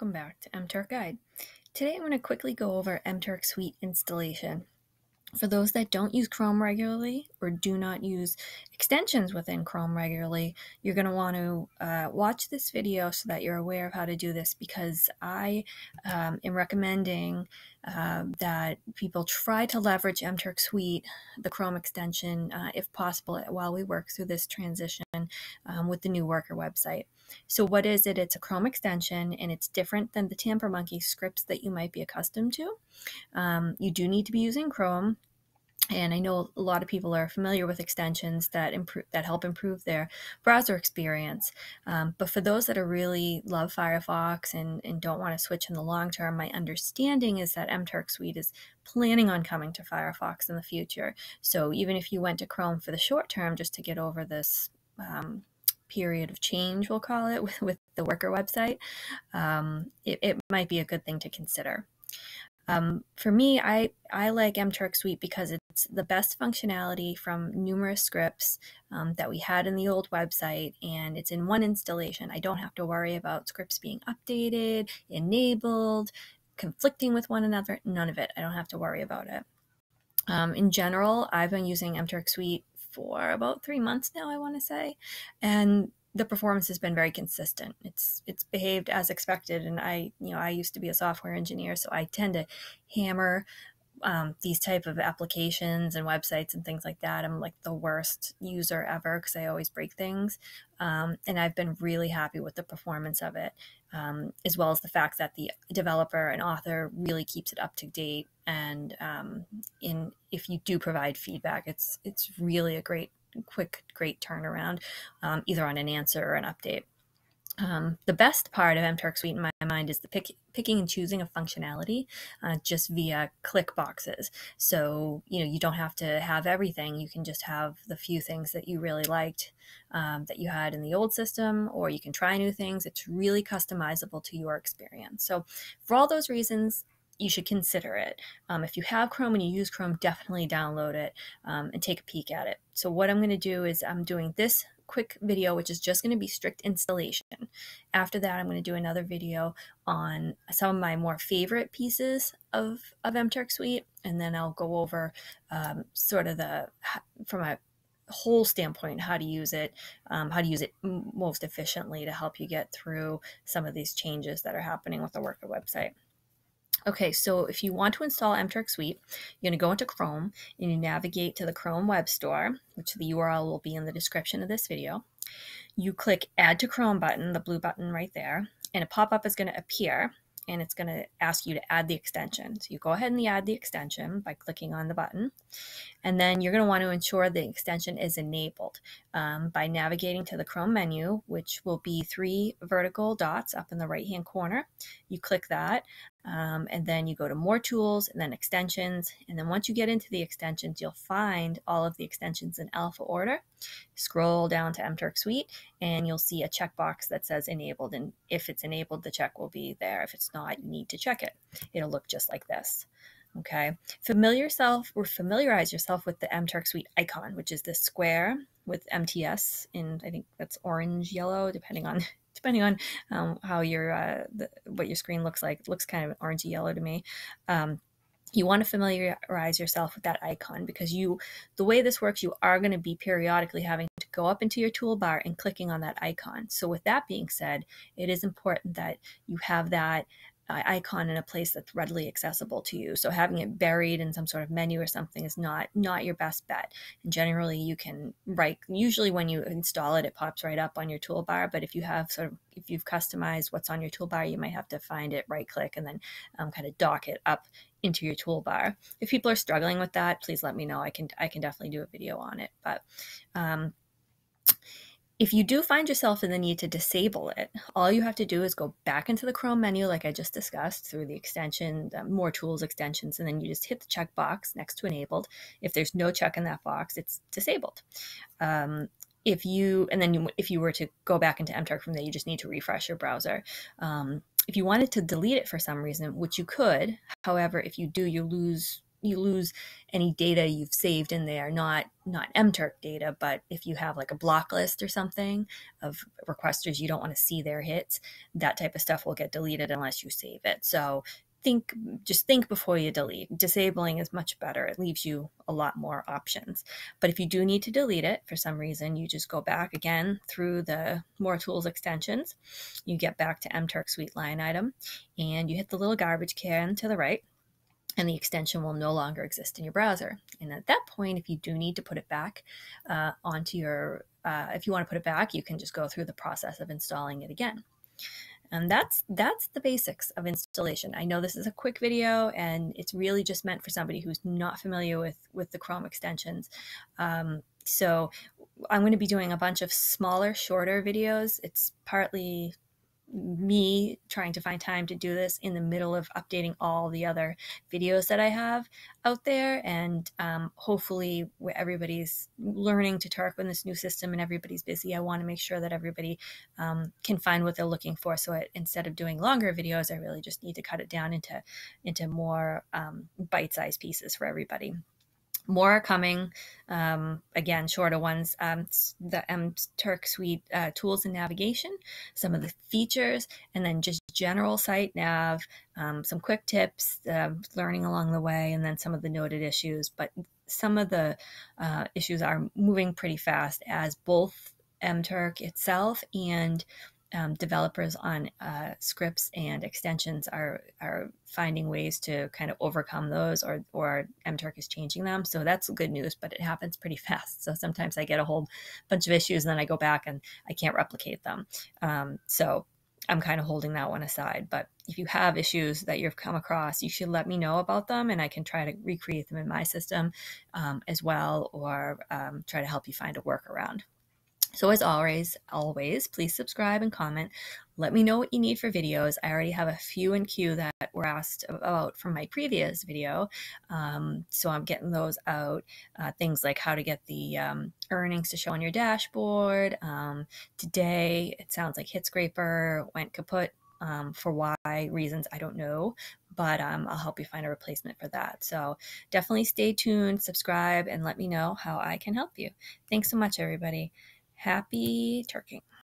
welcome back to MTurk Guide. Today I'm going to quickly go over MTurk Suite installation. For those that don't use Chrome regularly or do not use extensions within Chrome regularly, you're going to want to uh, watch this video so that you're aware of how to do this because I um, am recommending uh, that people try to leverage MTurk Suite, the Chrome extension, uh, if possible, while we work through this transition um, with the new worker website. So what is it? It's a Chrome extension and it's different than the Tampermonkey scripts that you might be accustomed to. Um, you do need to be using Chrome and I know a lot of people are familiar with extensions that improve that help improve their browser experience. Um, but for those that are really love Firefox and, and don't want to switch in the long term, my understanding is that MTurk Suite is planning on coming to Firefox in the future. So even if you went to Chrome for the short term just to get over this um, period of change, we'll call it, with, with the worker website, um, it, it might be a good thing to consider. Um, for me, I, I like MTurk Suite because it's the best functionality from numerous scripts um, that we had in the old website, and it's in one installation. I don't have to worry about scripts being updated, enabled, conflicting with one another. None of it. I don't have to worry about it. Um, in general, I've been using MTurk Suite for about three months now, I want to say. And the performance has been very consistent. It's it's behaved as expected, and I you know I used to be a software engineer, so I tend to hammer um, these type of applications and websites and things like that. I'm like the worst user ever because I always break things, um, and I've been really happy with the performance of it, um, as well as the fact that the developer and author really keeps it up to date. And um, in if you do provide feedback, it's it's really a great quick, great turnaround, um, either on an answer or an update. Um, the best part of MTurk Suite in my mind is the pick, picking and choosing of functionality uh, just via click boxes. So, you know, you don't have to have everything. You can just have the few things that you really liked um, that you had in the old system, or you can try new things. It's really customizable to your experience. So, for all those reasons, you should consider it. Um, if you have Chrome and you use Chrome, definitely download it um, and take a peek at it. So what I'm going to do is I'm doing this quick video, which is just going to be strict installation. After that, I'm going to do another video on some of my more favorite pieces of, of MTurk Suite, and then I'll go over um, sort of the, from a whole standpoint, how to use it, um, how to use it most efficiently to help you get through some of these changes that are happening with the Worker website. Okay, so if you want to install MTurk Suite, you're going to go into Chrome and you navigate to the Chrome Web Store, which the URL will be in the description of this video. You click Add to Chrome button, the blue button right there, and a pop-up is going to appear and it's going to ask you to add the extension. So you go ahead and add the extension by clicking on the button. And then you're going to want to ensure the extension is enabled um, by navigating to the Chrome menu, which will be three vertical dots up in the right hand corner. You click that. Um, and then you go to more tools and then extensions. And then once you get into the extensions, you'll find all of the extensions in alpha order. Scroll down to MTurk Suite and you'll see a checkbox that says enabled. And if it's enabled, the check will be there. If it's not, you need to check it. It'll look just like this. Okay. Familiar yourself or familiarize yourself with the MTurk Suite icon, which is this square with MTS in, I think that's orange yellow, depending on depending on um, how your uh, the, what your screen looks like. It looks kind of orangey yellow to me. Um, you want to familiarize yourself with that icon because you the way this works you are going to be periodically having to go up into your toolbar and clicking on that icon so with that being said it is important that you have that icon in a place that's readily accessible to you. So having it buried in some sort of menu or something is not not your best bet. And generally, you can right usually when you install it, it pops right up on your toolbar. But if you have sort of if you've customized what's on your toolbar, you might have to find it, right click, and then um, kind of dock it up into your toolbar. If people are struggling with that, please let me know. I can I can definitely do a video on it. But um, if you do find yourself in the need to disable it, all you have to do is go back into the Chrome menu, like I just discussed, through the extension, the more tools extensions, and then you just hit the checkbox next to enabled. If there's no check in that box, it's disabled. Um, if you and then you, if you were to go back into MTurk from there, you just need to refresh your browser. Um, if you wanted to delete it for some reason, which you could, however, if you do, you lose you lose any data you've saved in there, not not MTurk data, but if you have like a block list or something of requesters you don't want to see their hits, that type of stuff will get deleted unless you save it. So think just think before you delete. Disabling is much better. It leaves you a lot more options. But if you do need to delete it for some reason you just go back again through the more tools extensions. You get back to mturk suite line item and you hit the little garbage can to the right and the extension will no longer exist in your browser. And at that point, if you do need to put it back uh, onto your, uh, if you want to put it back, you can just go through the process of installing it again. And that's that's the basics of installation. I know this is a quick video, and it's really just meant for somebody who's not familiar with with the Chrome extensions. Um, so I'm going to be doing a bunch of smaller, shorter videos. It's partly me trying to find time to do this in the middle of updating all the other videos that I have out there. And um, hopefully, everybody's learning to Turk in this new system and everybody's busy. I want to make sure that everybody um, can find what they're looking for. So it, instead of doing longer videos, I really just need to cut it down into into more um, bite-sized pieces for everybody more are coming. Um, again, shorter ones. Um, the M Turk Suite uh, tools and navigation, some of the features, and then just general site nav, um, some quick tips, uh, learning along the way, and then some of the noted issues. But some of the uh, issues are moving pretty fast as both MTurk itself and um, developers on uh, scripts and extensions are are finding ways to kind of overcome those, or or MTurk is changing them. So that's good news, but it happens pretty fast. So sometimes I get a whole bunch of issues, and then I go back and I can't replicate them. Um, so I'm kind of holding that one aside. But if you have issues that you've come across, you should let me know about them, and I can try to recreate them in my system um, as well, or um, try to help you find a workaround. So as always, always, please subscribe and comment. Let me know what you need for videos. I already have a few in queue that were asked about from my previous video. Um, so I'm getting those out. Uh, things like how to get the um, earnings to show on your dashboard. Um, today, it sounds like HitScraper went kaput um, for why reasons I don't know, but um, I'll help you find a replacement for that. So definitely stay tuned, subscribe, and let me know how I can help you. Thanks so much, everybody. Happy turking.